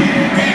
Amen.